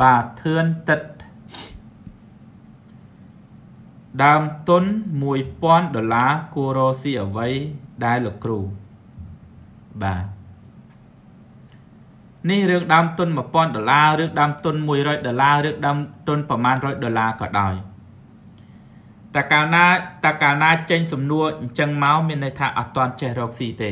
បាទធឿនទឹកដើមទុន1000ដុល្លារគួររកស៊ីអ្វីដែលលោកគ្រូបាទនេះរឿងដើមទុន1000ដុល្លាររឿងដើមទុន100ដុល្លាររឿងដើមទុនប្រមាណ100ដុល្លារក៏ដោយតើកាលណាតើកាលណាចេញសំណួរអញ្ចឹងមកមានន័យថាអត់ទាន់ចេះរកស៊ីទេ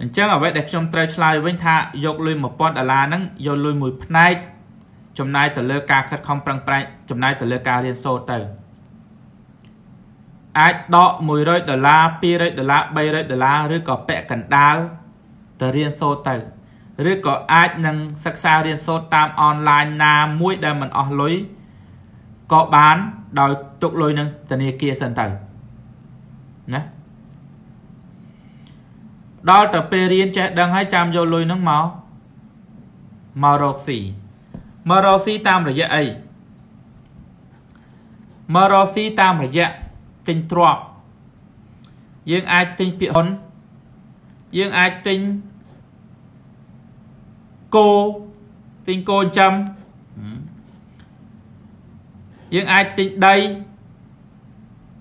អញ្ចឹងអ្វីដែលខ្ញុំត្រូវឆ្លើយវិញថាយកលុយ1000ដុល្លារហ្នឹងយកលុយមួយផ្នែកចំណាយទៅលើការខិតខំប្រឹងប្រែងចំណាយទៅលើការរៀនសូត្រទៅអាចដក100ដុល្លារ200ដុល្លារ300ដុល្លារឬក៏ពាក់កណ្ដាលទៅរៀនសូត្រទៅឬក៏អាចនឹងសិក្សារៀនសូត្រតាមអនឡាញណាមួយដែលមិនអស់លុយក៏បានដោយទុកលុយនឹងធនាគារសិនទៅណា ដល់ទៅពេលរៀនចេះដឹងហើយចាំយកលុយនឹងមកមករកស៊ីមករកស៊ីតាមរយៈអីមករកស៊ីតាមរយៈទិញទ្រព្យយើងអាចទិញពាក្យហ៊ុនយើងអាចទិញគោទិញគោចិញ្ចឹមយើងអាចទិញដី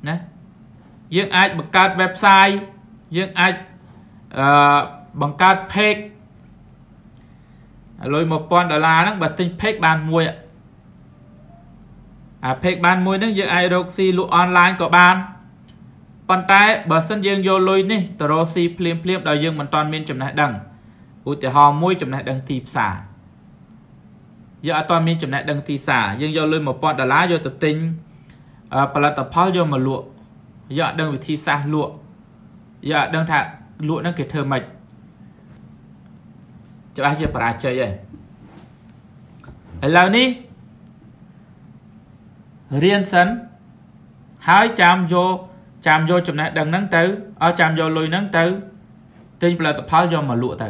ណាយើងអាចបង្កើត website យើងអាច អឺបង្កើត page លុយ1000ដុល្លារហ្នឹងបើទិញ page បានមួយអា page បានមួយហ្នឹងយើងអាចរកស៊ីលក់អនឡាញក៏បានប៉ុន្តែបើសិនយើងយកលុយនេះទៅរកស៊ីភ្លាមភ្លាមដោយយើងមិនទាន់មានចំណេះដឹងឧទាហរណ៍មួយចំណេះដឹងទីផ្សារយើងអត់ទាន់មានចំណេះដឹងទីផ្សារយើងយកលុយ1000ដុល្លារយកទៅទិញផលិតផលយកមកលក់យើងអត់ដឹងវិធីសាស្ត្រលក់យើងអត់ដឹងថា លក់ហ្នឹងគេធ្វើម៉េចច្បាស់ជាបរាជ័យហើយឥឡូវនេះរៀនសិនហើយចាំយកចាំយកចំណេះដឹងហ្នឹងទៅអត់ចាំយកលុយហ្នឹងទៅទិញផលិតផលយកមកលក់ទៅ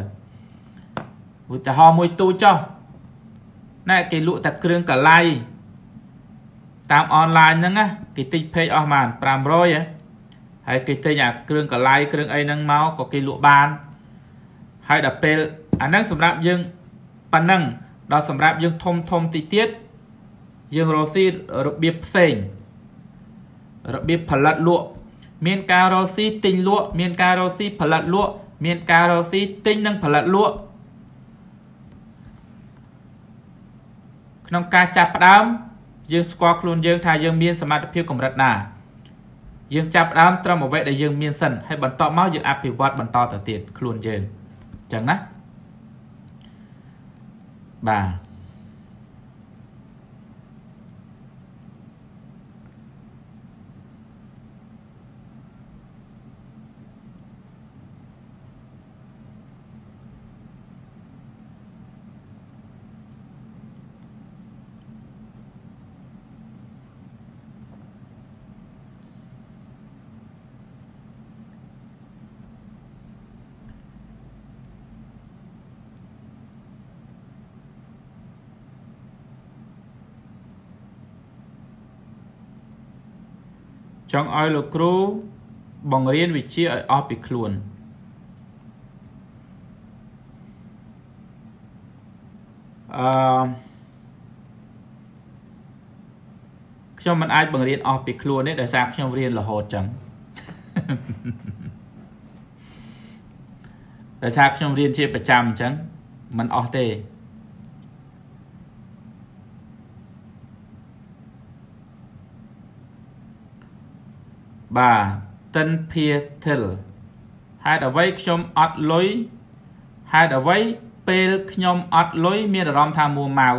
ឧទាហរណ៍មួយទូចចុះណែគេលក់តែគ្រឿងកលៃតាមអនឡាញហ្នឹងណាគេទិញ page អស់ប៉ុន្មាន500ហ៎ ហើយគេទិញអាគ្រឿងកលៃគ្រឿងអីហ្នឹងមកក៏គេលក់បានហើយដល់ពេលអាហ្នឹងសម្រាប់យើងប៉ណ្ណឹងដល់សម្រាប់យើងធំធំតិចទៀតយើងរកស៊ីរបៀបផ្សេងរបៀបផលិតលក់មានការរកស៊ីទិញលក់មានការរកស៊ីផលិតលក់មានការរកស៊ីទិញនិងផលិតលក់ក្នុងការចាប់ផ្ដើមយើងស្គាល់ខ្លួនយើងថាយើងមានសមត្ថភាពកម្រិតណា យើងចាប់ផ្ដើមត្រឹមអ្វីដែលយើងមានសិនហើយបន្ទាប់មកយើងអភិវឌ្ឍបន្តទៅទៀតខ្លួនយើងអញ្ចឹងណាបាទ ចង់ឲ្យលោកគ្រូបង្រៀនវិជ្ជាឲ្យអស់ពីខ្លួនអឺខ្ញុំមិនអាចបង្រៀនអស់ពីខ្លួនទេដោយសារខ្ញុំរៀនរហូតចឹងដោយសារខ្ញុំរៀនជាប្រចាំអញ្ចឹងមិនអស់ទេ បាទតិនភាធិលហេតុអ្វីខ្ញុំអត់លុយហេតុអ្វីពេលខ្ញុំអត់លុយមានអារម្មណ៍ថាមួម៉ៅ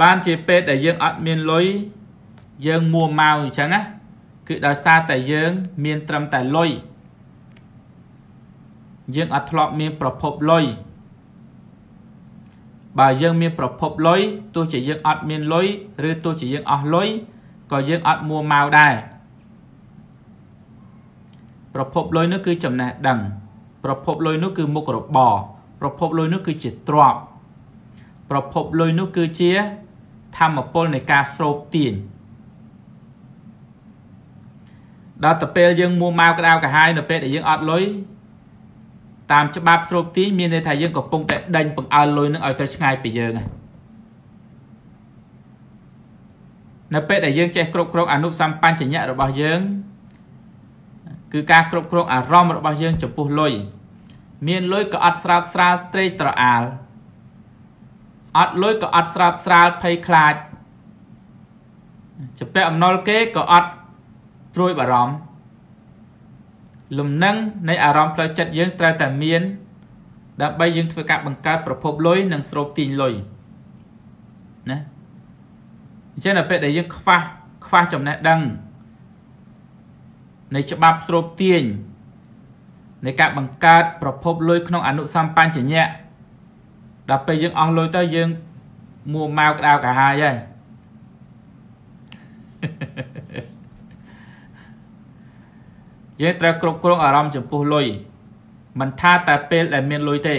បានជាពេលដែលយើងអត់មានលុយយើងមួម៉ៅអញ្ចឹងណាគឺដោយសារតែយើង មានត្រឹមតែលុយយើងអត់ធ្លាប់មានប្រភពលុយ បើយើងមានប្រភពលុយទោះជាយើងអត់មានលុយឬទោះជាយើងអស់លុយក៏យើងអត់មួម៉ៅដែរប្រភពលុយនោះគឺចំណេះដឹង ប្រភពលុយនោះគឺមុខរបរប្រភពលុយនោះគឺជាទ្រព្យប្រភពលុយនោះគឺជាធម្មពលនៃការស្រោបទាញដល់ទៅពេលយើងមួម៉ៅក្តៅកាហាយនៅពេលដែលយើងអត់លុយ តាមច្បាប់ស្រូបទាញមានន័យថាយើងកំពុងតែដេញបង្អើលលុយនឹងឲ្យទៅឆ្ងាយពីយើងហើយនៅពេលដែលយើងចេះគ្រប់គ្រងអនុសម្បញ្ញៈរបស់យើងគឺការគ្រប់គ្រងអារម្មណ៍របស់យើងចំពោះលុយមានលុយក៏អត់ស្រាបស្រាលត្រេកត្រអាលអត់លុយក៏អត់ស្រាបស្រាលភ័យខ្លាចចំពាក់អំណុលគេក៏អត់ព្រួយបារម្ភ លំនឹងនៃអារម្មណ៍ផ្លូវចិត្តយើងត្រូវតែមានដើម្បីយើងធ្វើការបង្កើតប្រភពលុយនិងស្រូបទាញលុយណាអញ្ចឹងដល់ពេលដែលយើងខ្វះខ្វះចំណេះដឹងនៃច្បាប់ស្រូបទាញនៃការបង្កើតប្រភពលុយក្នុងអនុសម្បញ្ញៈដល់ពេលយើងអស់លុយទៅយើងមួម៉ៅក្តៅកាហាយហើយ យើងត្រូវគ្រប់គ្រងអារម្មណ៍ចំពោះលុយមិនថាតែពេលដែលមានលុយទេ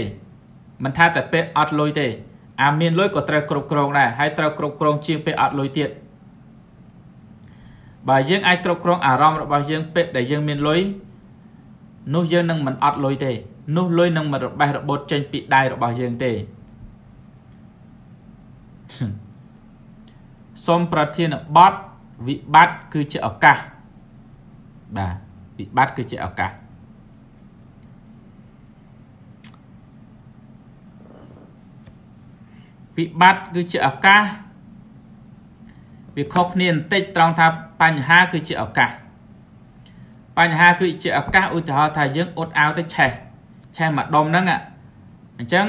មិនថាតែពេលអត់លុយទេ អាមានលុយក៏ត្រូវគ្រប់គ្រងដែរហើយត្រូវគ្រប់គ្រងជាងពេលអត់លុយទៀតបើយើងអាចគ្រប់គ្រងអារម្មណ៍របស់យើងពេលដែលយើងមានលុយនោះយើងនឹងមិនអត់លុយទេ នោះលុយនឹងមិនរបេះរបូតចេញពីដៃរបស់យើងទេសូមប្រធានបទវិបត្តិគឺជាឱកាសបាទ វិបត្តិគឺជាឱកាសវិបត្តិគឺជាឱកាសវាខុសគ្នាបន្តិចត្រង់ថាបញ្ហាគឺជាឱកាសបញ្ហាគឺជាឱកាសឧទាហរណ៍ថាយើងអត់អាវទៅឆេះឆេះមួយដុំហ្នឹងអញ្ចឹង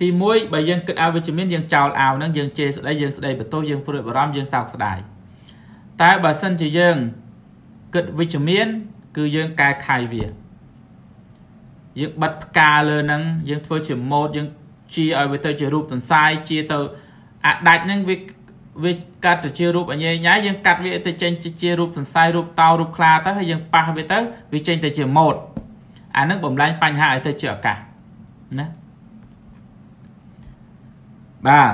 ទី1បើយើងគិតអវិជ្ជមានយើងចោលអាវហ្នឹងយើងជេរស្ដីយើងស្ដីបន្ទោសយើងព្រួយបារម្ភយើងសោកស្ដាយតែបើសិនជាយើង គិតវិជ្ជមាន គឺយើងកែខៃវាយើងបិទផ្កាលើហ្នឹងយើងធ្វើជាម៉ូតយើងជាឲ្យវាទៅជារូបទន្សាយជាទៅអាដាច់ហ្នឹងវាវាកាត់ទៅជារូបអញ្ញែញ៉ៃយើងកាត់វាទៅចេញជារូបសរសៃរូបតោរូបខ្លាទៅហើយយើងប៉ះវាទៅវាចេញទៅជាម៉ូតអានឹងបំលែងបញ្ហាឲ្យទៅជាឱកាសណាបាទ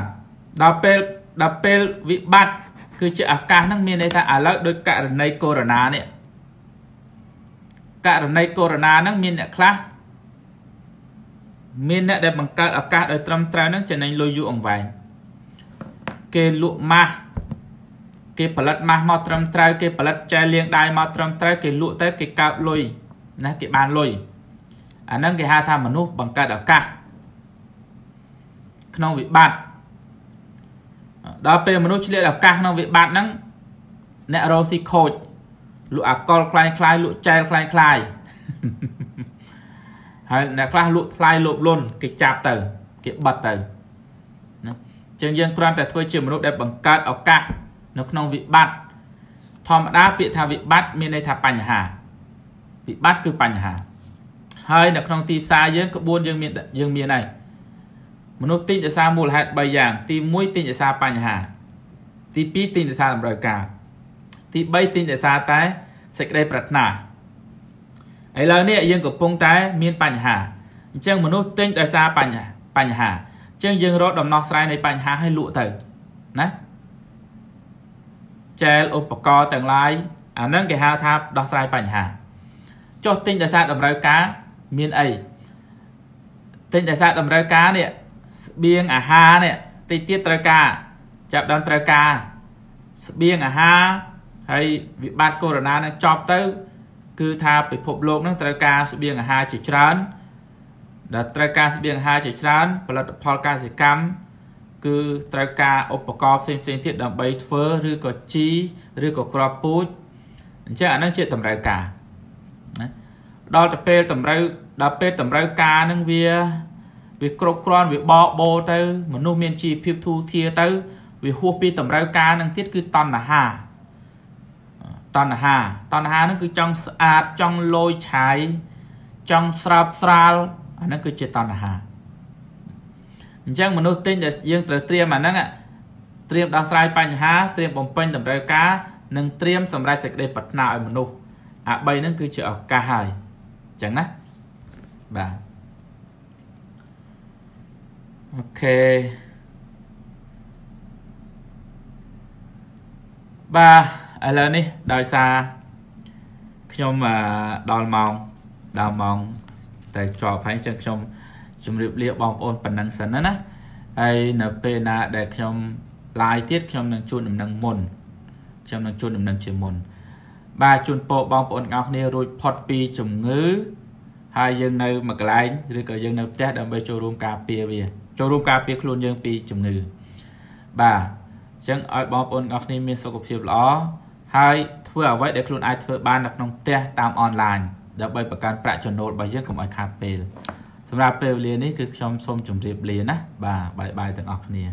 ដល់ពេលដល់ពេលវិបត្តិ គឺជាឱកាសហ្នឹងមានន័យថាឥឡូវដោយករណីកូវីដ -19 នេះករណីកូវីដ -19 ហ្នឹងមានអ្នកខ្លះមានអ្នកដែលបង្កើតឱកាសដោយត្រឹមត្រូវហ្នឹងចំណេញលុយយូរអង្វែងគេលក់ម៉ាស់គេផលិតម៉ាស់មកត្រឹមត្រូវគេផលិតចែលាងដៃមកត្រឹមត្រូវគេលក់ទៅគេកើបលុយណាគេបានលុយអាហ្នឹងគេហៅថាមនុស្សបង្កើតឱកាសក្នុងវិបត្តិ ដល់ពេលមនុស្សឆ្លៀតឱកាសក្នុងវិបត្តិហ្នឹងអ្នករស់ស៊ីខូចលក់អាកុលคล้ายคล้ายលក់ចែលคล้ายคล้ายហើយអ្នកខ្លះលក់ថ្លៃលោភលន់គេចាប់ទៅគេបិទទៅចឹងយើងគ្រាន់តែធ្វើជាមនុស្សដែលបង្កើតឱកាសនៅក្នុងវិបត្តិធម្មតាពាក្យថាវិបត្តិមានន័យថាបញ្ហាវិបត្តិគឺបញ្ហាហើយនៅក្នុងទីផ្សារយើងក្បួនយើងមានយើងមានហើយ មនុស្សទិញដោយសារមូលហេតុ3យ៉ាង ទី1ទិញដោយសារបញ្ហា ទី2ទិញដោយសារតម្រូវការ ទី3ទិញដោយសារតែសេចក្តីប្រាថ្នាឥឡូវនេះយើងកំពុងតែមានបញ្ហាអញ្ចឹងមនុស្សទិញដោយសារបញ្ហាបញ្ហាចឹងយើងរកដំណោះស្រាយនៃបញ្ហាឲ្យលក់ទៅណាចែលឧបករណ៍ទាំងឡាយអានឹងគេហៅថាដោះស្រាយបញ្ហាចុះទិញដោយសារតម្រូវការមានអីទិញដោយសារតម្រូវការនេះ ស្បៀងអាហារនេះតិចទៀតត្រូវការចាប់ដើមត្រូវការស្បៀងអាហារហើយវិបត្តិកូវីដ -19 នឹងចប់ទៅ គឺថាពិភពលោកនឹងត្រូវការស្បៀងអាហារជាច្រើនដែលត្រូវការស្បៀងអាហារជាច្រើនផលិតផលកសិកម្មគឺត្រូវការឧបករណ៍ផ្សេងផ្សេងទៀតដើម្បីធ្វើឬក៏ជីឬក៏គ្រាប់ពូជអញ្ចឹងអានឹងជាតម្រូវការណាដល់ទៅពេលតម្រូវដល់ពេលតម្រូវការនឹងវា វាគ្រប់គ្រាន់វាបកបោទៅ មនុស្សមានជីវភាពធូរធារទៅ វាហួសពីតម្រូវការនឹងទៀតគឺតណ្ហាតណ្ហាតណ្ហានឹងគឺចង់ស្អាតចង់លយឆាយចង់ស្រើបស្រាលអាហ្នឹងគឺជាតណ្ហាអញ្ចឹងមនុស្សទិញដែលយើងត្រូវត្រៀមអាហ្នឹងត្រៀមដោះស្រាយបញ្ហាត្រៀមបំពេញតម្រូវការនិងត្រៀមសម្រាប់សេចក្តីប្រាថ្នាឲ្យមនុស្សអា3ហ្នឹងគឺជាឱកាសហើយអញ្ចឹងណាបាទ អូខេបាទឥឡូវនេះដោយសារខ្ញុំដល់ម៉ោងដល់ម៉ោងតែជាប់ហើយចឹងខ្ញុំជម្រាបលាបងប្អូនប៉ុណ្ណឹងសិនណាណាហើយនៅពេលណាដែលខ្ញុំ live ទៀតខ្ញុំនឹងជួនដំណឹងមុនខ្ញុំនឹងជួនដំណឹងជាមុនបាទជូនពរបងប្អូនទាំងអស់គ្នារួចផុតពីជំងឺ ហើយយើងនៅមួយកន្លែងឬក៏យើងនៅផ្ទះដើម្បីចូលរួមការពារវា ចូលរួមការពារខ្លួនយើងពីជំងឺបាទអញ្ចឹងឲ្យបងប្អូនទាំងអស់គ្នាមានសុខភាពល្អហើយធ្វើអ្វីដែលខ្លួនអាចធ្វើបាននៅក្នុងផ្ទះតាមអនឡាញដើម្បីបង្កើនប្រាក់ចំណូលរបស់យើងកុំឲ្យខាតពេលសម្រាប់ពេលវេលានេះគឺខ្ញុំសូមជម្រាបលាណាបាទបាយបាយទាំងអស់គ្នា